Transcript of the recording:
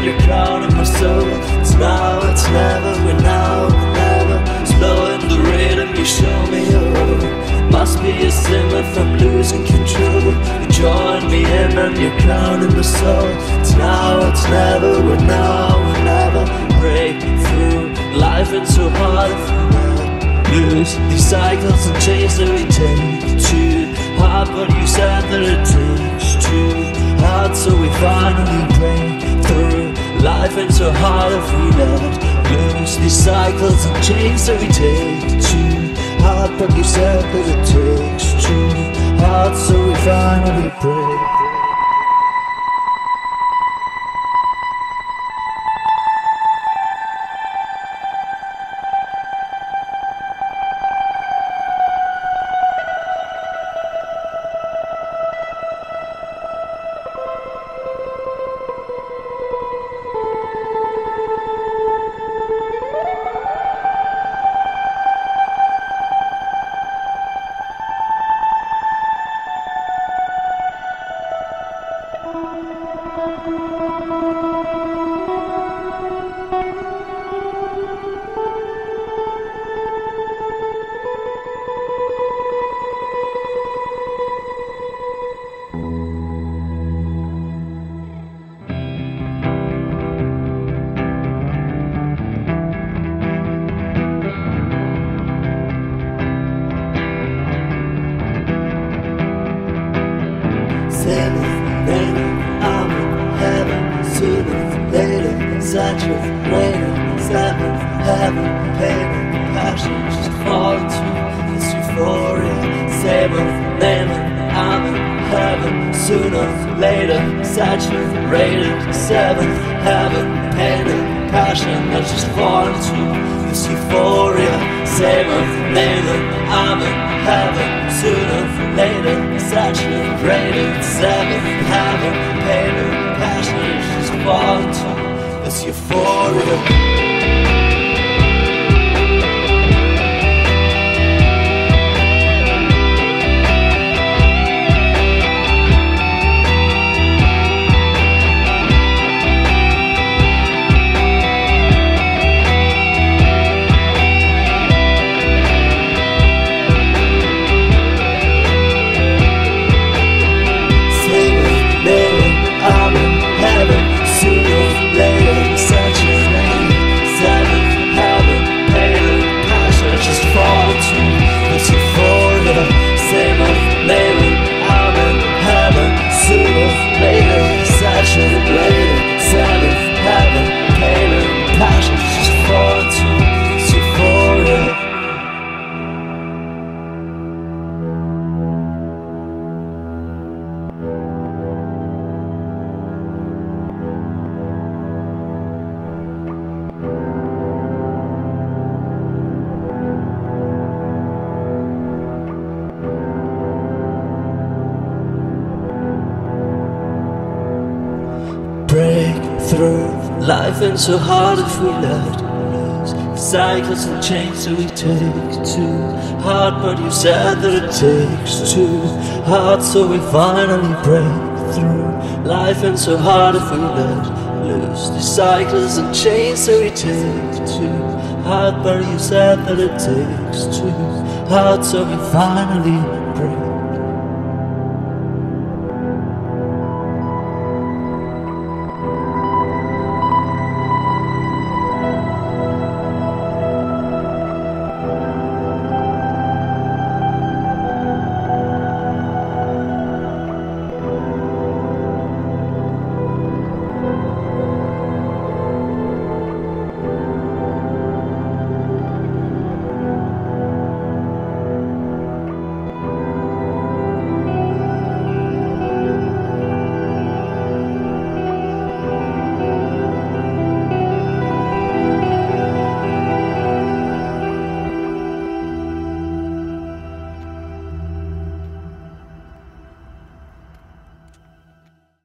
me in my soul It's now, it's never, we're now, never. Slowing the rhythm, you show me you Must be a sin if I'm losing control. You join me in you're crowding my soul It's now, it's never, we're now, we're never. Break through life and so hard lose These cycles and chains that we take too hard But you said that it takes too hard So we finally break through Life ain't so hard if we let loose These cycles and chains that we take. Too hard But you said that it takes. Too hard So we finally break later, saturated Seven, heaven, pain and passion Just fall into this euphoria Seven, then I'm in heaven. Sooner, later, saturated Seven, heaven, pain and passion Let's just fall into this euphoria Seven, later, I'm in heaven. Sooner, later, saturated Seven, heaven, pain and passion just fall into this euphoria Life ain't so hard if we let lose. Cycles and chains so we take too hard, but you said that it takes too hard, so we finally break through. Life ain't so hard if we let loose. The cycles and chains so we take too hard, but you said that it takes too hard, so we finally break